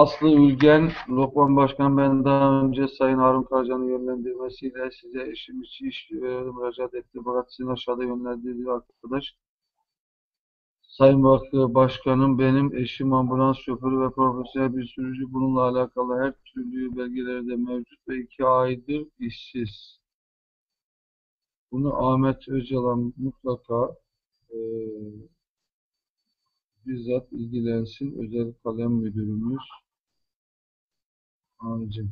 Aslı Ülgen, Lokman Başkan ben daha önce Sayın Harun Karaca'nın yönlendirmesiyle size eşim için iş ve müracaat ettim. Fakat sizin aşağıda yönlendirdiği arkadaş Sayın Bak- Başkanım benim eşim ambulans şoförü ve profesyonel bir sürücü. Bununla alakalı her türlü belgeleri de mevcut ve iki aydır işsiz. Bunu Ahmet Öcalan mutlaka eee bizzat ilgilensin. Özel kalem müdürümüz. Acil.